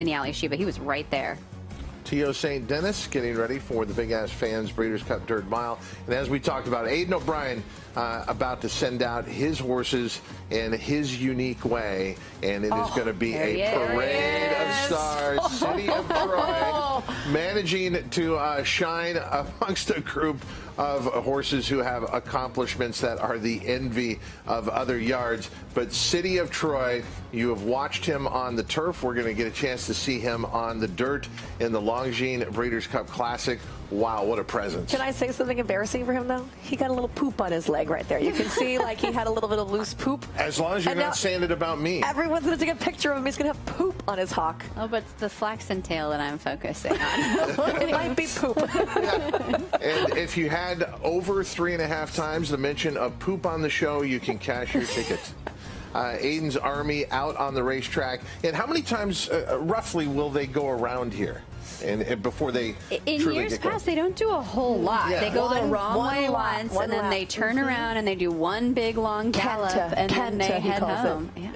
in the Alysheba. He was right there. T.O. St. Dennis getting ready for the Big Ass Fans Breeders' Cup Dirt Mile. And as we talked about, Aidan O'Brien uh, about to send out his horses in his unique way. And it oh, is going to be a parade of stars. City of Troy managing to uh, shine amongst a group of horses who have accomplishments that are the envy of other yards. But City of Troy, you have watched him on the turf. We're going to get a chance to see him on the dirt in the Longines Breeders' Cup Classic. Wow, what a presence. Can I say something embarrassing for him, though? He got a little poop on his leg right there. You can see, like, he had a little bit of loose poop. As long as you're and not saying it about me. Everyone's going to take a picture of him. He's going to have poop on his hock. Oh, but it's the flaxen tail that I'm focusing on. it might be poop. yeah. And if you had over three and a half times the mention of poop on the show, you can cash your ticket. Uh, Aidan's Army out on the racetrack. And how many times, uh, roughly, will they go around here? And, and before they in years past they don't do a whole lot. Yeah. They go one, the wrong way once, and then lap. they turn mm -hmm. around and they do one big long gallop, canter. and canter, then they head home. Yeah.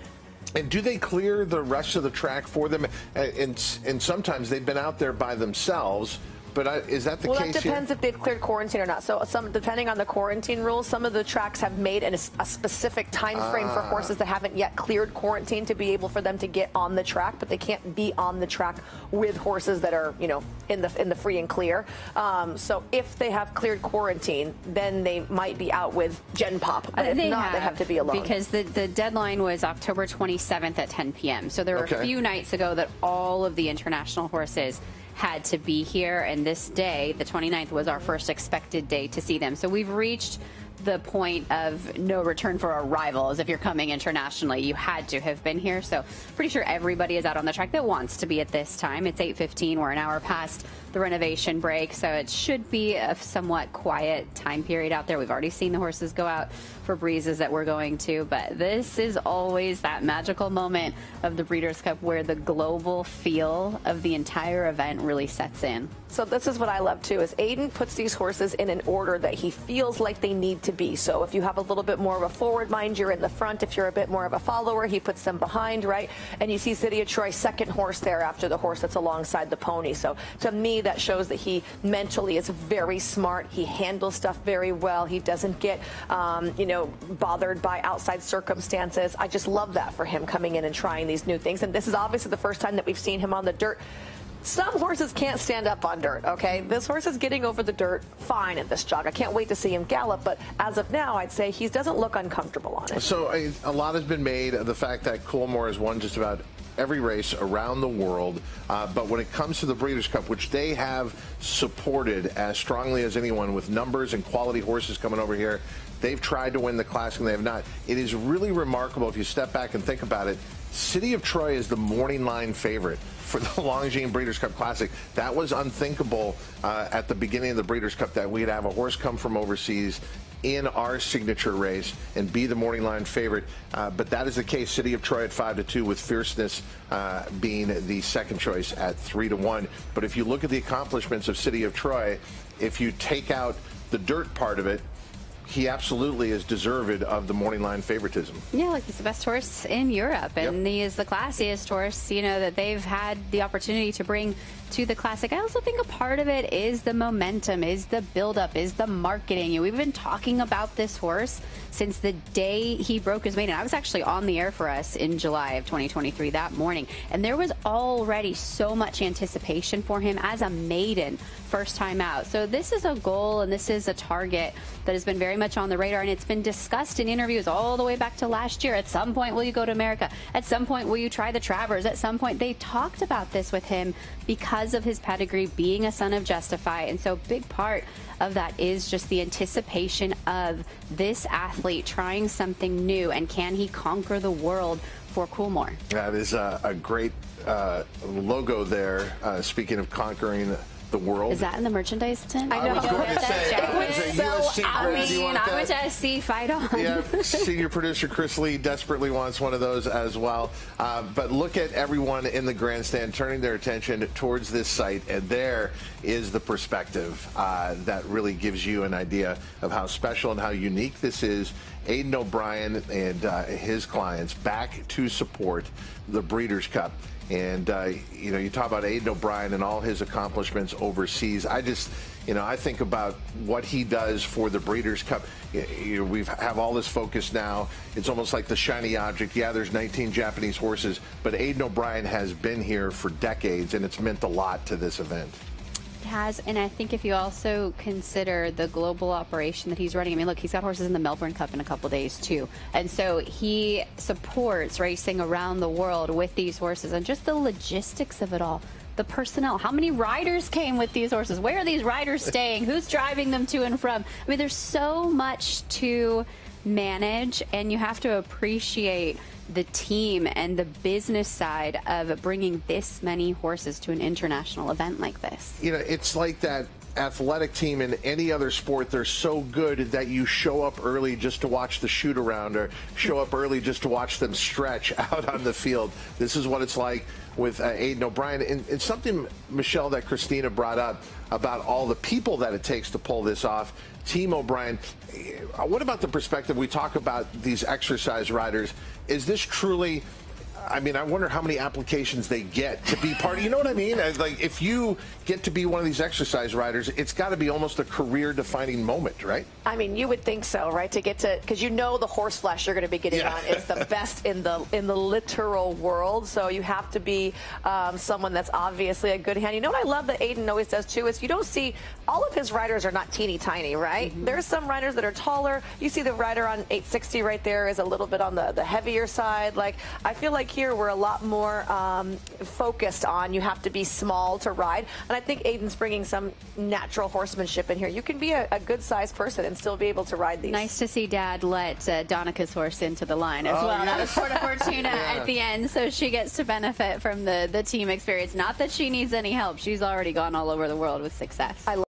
And do they clear the rest of the track for them? And, and sometimes they've been out there by themselves but I, is that the well, case? Well, that depends here? if they've cleared quarantine or not. So, some depending on the quarantine rules, some of the tracks have made an, a specific time frame for ah. horses that haven't yet cleared quarantine to be able for them to get on the track, but they can't be on the track with horses that are, you know, in the in the free and clear. Um, so, if they have cleared quarantine, then they might be out with Gen Pop. But if not, have, they have to be alone. Because the the deadline was October 27th at 10 p.m. So there were okay. a few nights ago that all of the international horses had to be here. And this day, the 29th, was our first expected day to see them. So we've reached the point of no return for arrivals. If you're coming internationally, you had to have been here. So pretty sure everybody is out on the track that wants to be at this time. It's 8:15. We're an hour past the renovation break, so it should be a somewhat quiet time period out there. We've already seen the horses go out for breezes that we're going to, but this is always that magical moment of the Breeders' Cup where the global feel of the entire event really sets in. So this is what I love too, is Aidan puts these horses in an order that he feels like they need to be. So if you have a little bit more of a forward mind, you're in the front. If you're a bit more of a follower, he puts them behind, right? And you see City of Troy second horse there after the horse that's alongside the pony. So to me, that shows that he mentally is very smart. He handles stuff very well. He doesn't get, um, you know, bothered by outside circumstances. I just love that for him coming in and trying these new things. And this is obviously the first time that we've seen him on the dirt. Some horses can't stand up on dirt, okay? This horse is getting over the dirt fine at this jog. I can't wait to see him gallop, but as of now, I'd say he doesn't look uncomfortable on it. So a, lot has been made of the fact that Coolmore has won just about every race around the world. Uh, but when it comes to the Breeders' Cup, which they have supported as strongly as anyone with numbers and quality horses coming over here, they've tried to win the Classic and they have not. It is really remarkable if you step back and think about it. City of Troy is the morning line favorite for the Longines Breeders' Cup Classic. That was unthinkable uh, at the beginning of the Breeders' Cup that we'd have a horse come from overseas in our signature race and be the morning line favorite. Uh, but that is the case. City of Troy at five to two, with fierceness uh, being the second choice at three to one. But if you look at the accomplishments of City of Troy, if you take out the dirt part of it, he absolutely is deserved of the morning line favoritism. Yeah, like he's the best horse in Europe, and yep. he is the classiest horse, you know, that they've had the opportunity to bring to the classic. I also think a part of it is the momentum, is the buildup, is the marketing. And we've been talking about this horse since the day he broke his maiden. I was actually on the air for us in July of 2023 that morning, and there was already so much anticipation for him as a maiden first time out. So this is a goal and this is a target that has been very much on the radar, and it's been discussed in interviews all the way back to last year. At some point, will you go to America? At some point, will you try the Travers? At some point, they talked about this with him because because of his pedigree, being a son of Justify. And so, big part of that is just the anticipation of this athlete trying something new and can he conquer the world for Coolmore? That is a, a great uh, logo there. Uh, speaking of conquering the world. Is that in the merchandise tent? I know. I was going to say, it was so, I mean, I went to see Fight On. Yeah, senior producer Chris Lee desperately wants one of those as well. Uh, but look at everyone in the grandstand turning their attention towards this site, and there is the perspective uh, that really gives you an idea of how special and how unique this is Aidan O'Brien and uh, his clients back to support the Breeders' Cup. And, uh, you know, you talk about Aidan O'Brien and all his accomplishments overseas. I just, you know, I think about what he does for the Breeders' Cup. We have have all this focus now. It's almost like the shiny object. Yeah, there's 19 Japanese horses, but Aidan O'Brien has been here for decades, and it's meant a lot to this event has, and I think if you also consider the global operation that he's running, I mean, look, he's got horses in the Melbourne Cup in a couple days too, and so he supports racing around the world with these horses, and just the logistics of it all. The personnel, how many riders came with these horses? Where are these riders staying? Who's driving them to and from? I mean, there's so much to manage, and you have to appreciate the team and the business side of bringing this many horses to an international event like this? You know, it's like that athletic team in any other sport, they're so good that you show up early just to watch the shoot around or show up early just to watch them stretch out on the field. This is what it's like with uh, Aidan O'Brien. And it's something, Michelle, that Christina brought up about all the people that it takes to pull this off. Team O'Brien, uh, what about the perspective? We talk about these exercise riders. Is this truly I mean, I wonder how many applications they get to be part of. You know what I mean? Like, if you get to be one of these exercise riders, it's got to be almost a career-defining moment, right? I mean, you would think so, right? To get to because you know the horse flesh you're going to be getting yeah. on is the best in the in the literal world. So you have to be um, someone that's obviously a good hand. You know what I love that Aidan always does too is you don't see all of his riders are not teeny tiny, right? Mm-hmm. There's some riders that are taller. You see the rider on 860 right there is a little bit on the the heavier side. Like I feel like here we're a lot more um, focused on you have to be small to ride. And I think Aidan's bringing some natural horsemanship in here. You can be a, a good sized person and still be able to ride these. Nice to see Dad let uh, Donnacha's horse into the line as oh, well. Yes. That was Porta Fortuna yeah. at the end, so she gets to benefit from the, the team experience. Not that she needs any help. She's already gone all over the world with success. I